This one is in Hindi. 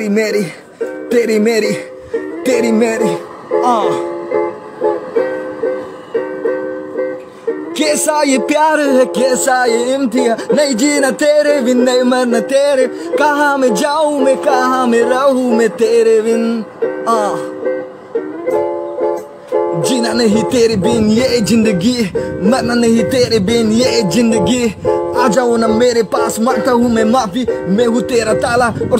तेरी मेरी तेरी मेरी तेरी मेरी आ कैसा ये प्यार है, कैसा ये इम्तिया नहीं जीना तेरे बिन, नहीं मरना तेरे। कहा मैं जाऊँ मैं, कहा मैं रहूँ मैं तेरे बिन, आ. जीना नहीं तेरे बिन ये ज़िंदगी, मरना नहीं तेरे बिन ये ज़िंदगी। आ जाओ ना मेरे पास माँगता हूँ मैं माफ़ी, मैं हूँ तेरा ताला और